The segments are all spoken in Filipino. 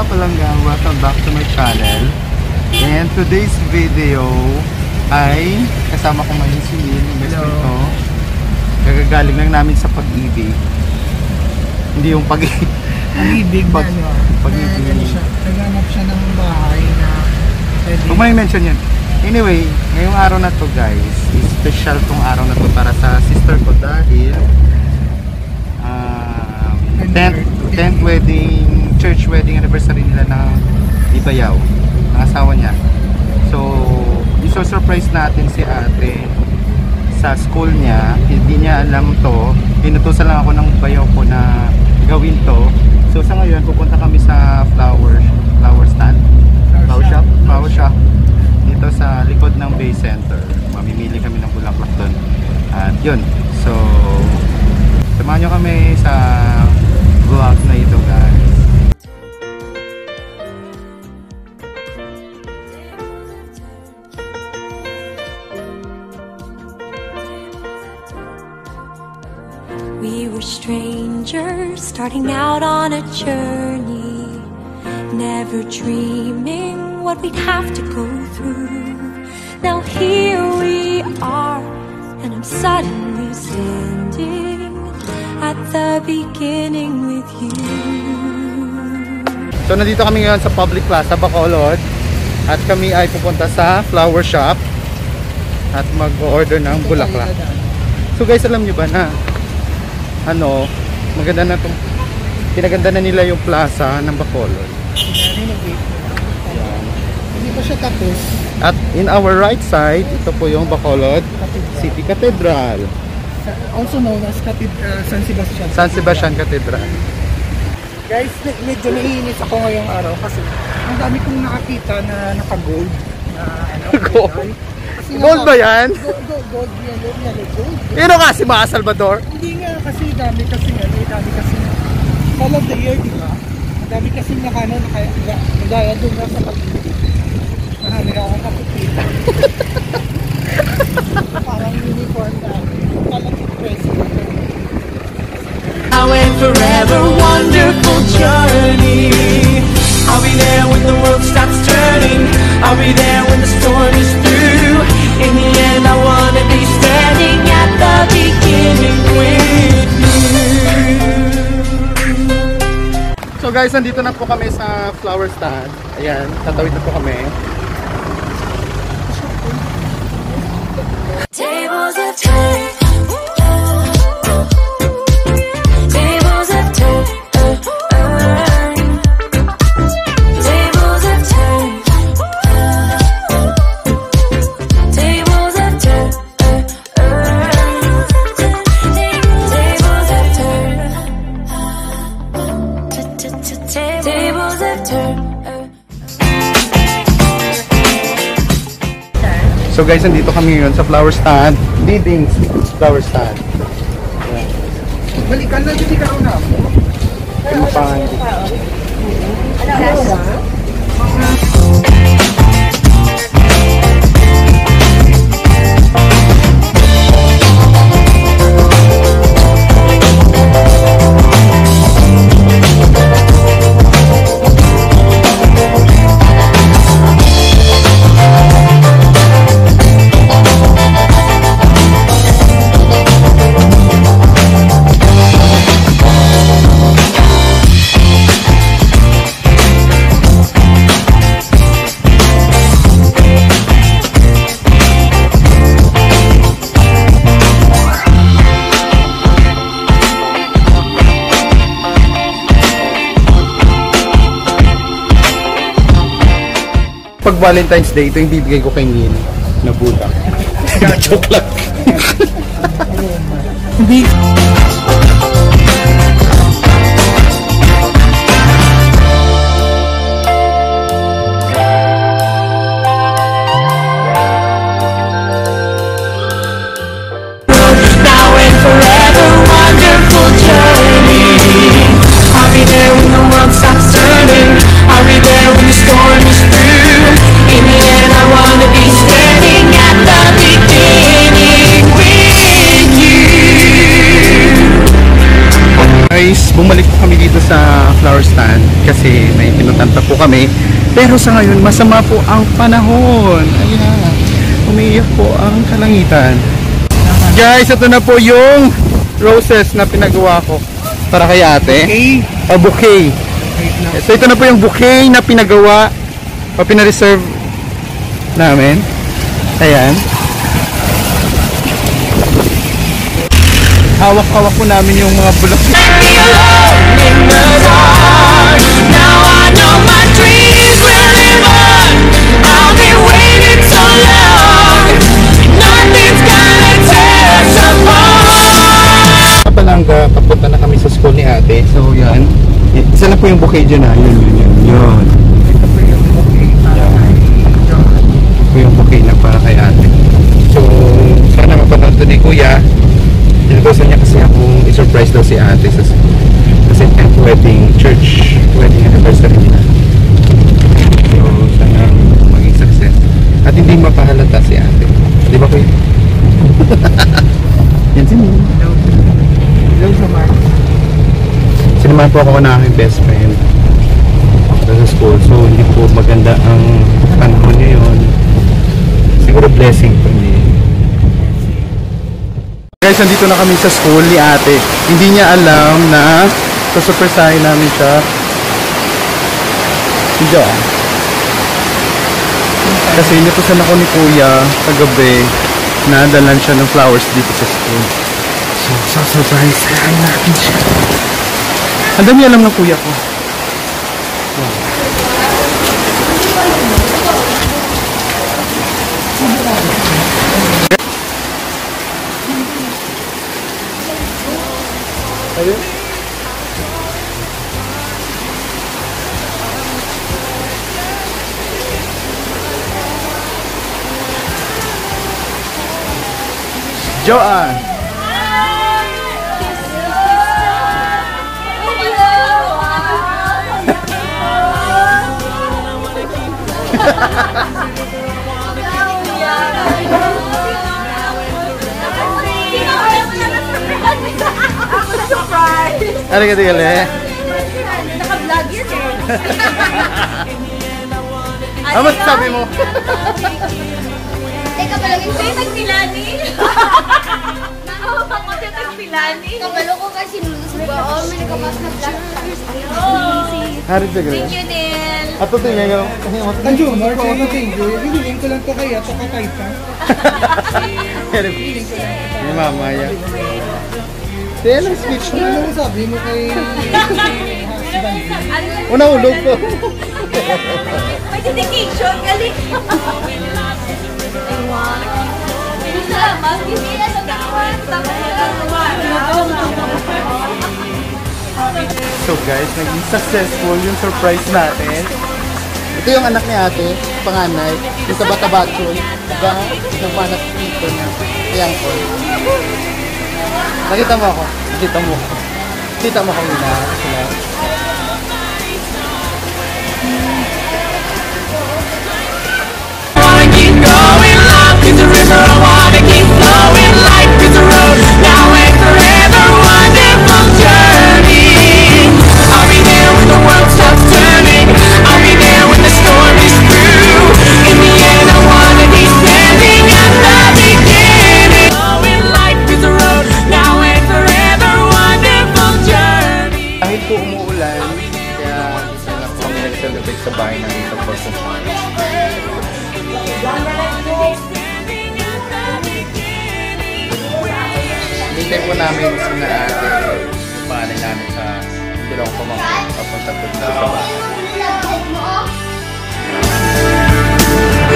mga palangga, welcome back to my channel. And today's video ay kasama ko ngayon si Neil, best friend ko. Kagagaling lang namin sa pag-ibig. Hindi yung pag Pag-ibig na Pag- ano. pag-ibig. na siya, Naghanap siya ng bahay na pwede. Huwag may mention yun. Anyway, ngayong araw na to guys, is special tong araw na to para sa sister ko dahil um, 10th, 10th wedding, church wedding anniversary nila ng Ibayaw, ng asawa niya. So, iso-surprise natin si ate sa school niya, hindi niya alam to, inutusan lang ako ng bayaw ko na gawin to. So sa ngayon, pupunta kami sa flower flower stand, flower shop, flower shop dito sa likod ng Bay Center. Mamimili kami ng bulaklak doon. At yun. So, samahan nyo kami sa vlog na ito guys. Journey, never dreaming what we'd have to go through. Now here we are, and I'm suddenly standing at the beginning with you. So nandito kami ngayon sa Public Plaza, Bacolod. At kami ay pupunta sa flower shop at mag-order ng bulaklak. So guys, alam nyo ba na ano, maganda na itong pinaganda na nila yung plaza ng Bacolod. Hindi pa siya tapos. At in our right side, ito po yung Bacolod City Cathedral. Also known as Catid uh, San Sebastian. San Sebastian Cathedral. Guys, me- medyo naiinis ako ngayong araw kasi ang dami kong nakakita na naka-gold. Na, ano, Gold? Kasi nga- ba yan? Gold, gold, gold, yellow, yellow, gold. Yun nga si Mga Salvador. Hindi nga kasi dami kasi eh, dami kasi fall of the year, di ba? Nagaya doon sa na kakikita. Parang uniform na. Forever, wonderful journey. I'll be there when the world stops turning. I'll be there when the storm is through. In the end, I wanna guys, nandito na po kami sa flower stand. Ayan, tatawid na po kami. Tables have turned. So guys, nandito kami ngayon sa flower stand. Leading flower stand. Balikan na, hindi ka una. Ano pa? Pag Valentine's Day, ito yung bibigay ko kay Neil na bulak. Joke lang. Hindi. bumalik po kami dito sa flower stand kasi may pinutanta po kami. Pero sa ngayon, masama po ang panahon. Ayan. Umiiyak po ang kalangitan. Guys, ito na po yung roses na pinagawa ko. Para kay ate. Bouquet. Oh, bouquet. So ito na po yung bouquet na pinagawa o pinareserve namin. Ayan. Long. Nothing's gonna tear us apart. Kapalangga, papunta na kami sa school ni ate. So yan. Isa na po yung bouquet dyan ha. Yun, yun, yun. Yun. Ito po yung po yung bouquet para kay ate. So, sana mapanood ni kuya. Inutosan niya kasi akong i-surprise daw si ate sa kasi 10th wedding church wedding anniversary nila. So, sana maging success. At hindi mapahalata si ate. Di ba kuya? Yan si Mimi. Hello sa Mark. Sinamahan po ako ng aking best friend sa school. So, hindi po maganda ang panahon ngayon. Siguro blessing po. Guys, nandito na kami sa school ni ate. Hindi niya alam na susurpresahin namin siya. Hindi ah. Kasi inutusan ako ni kuya kagabi na dalan siya ng flowers dito sa school. So, surprise natin siya. Ang dami alam ng kuya ko. nigga. Joanne. Ha ha ha ha! Ano ka tingala eh? Naka-vlog yun eh. Ano sabi mo? Teka pala, yung Tay Tagpilani. Nakawapa ko Tay Tagpilani. Kabalo ko kasi nulus ba? Oh, may nakamas na vlog. Hari sa gano'n. Thank you, Nel. Ato tingnan nyo. Anjo, Mark, ano thank you. Hiniling ko lang to kaya to kakay ka. Ni mama ya. Kaya lang speech Ano na. mo sabi mo kay? Una ulog ko. May dedication. Galing. Salamat. Hindi na sa. Tapos So guys, naging successful yung surprise natin. Ito yung anak ni ate, panganay, yung taba-tabatson, ga, nagpanat dito niya. Ayan ko. Nakita mo ako? Nakita mo ako. Kita mo kanina sila. Po namin namin sa sa.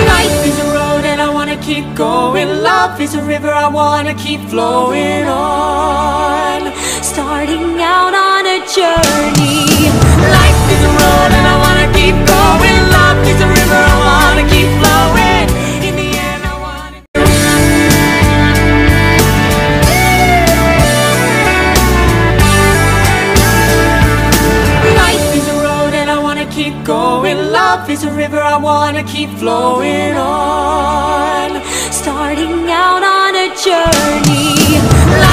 Life is a road and I wanna keep going. Love is a river, I wanna keep flowing on. Starting out on a journey. I wanna keep flowing on. Starting out on a journey.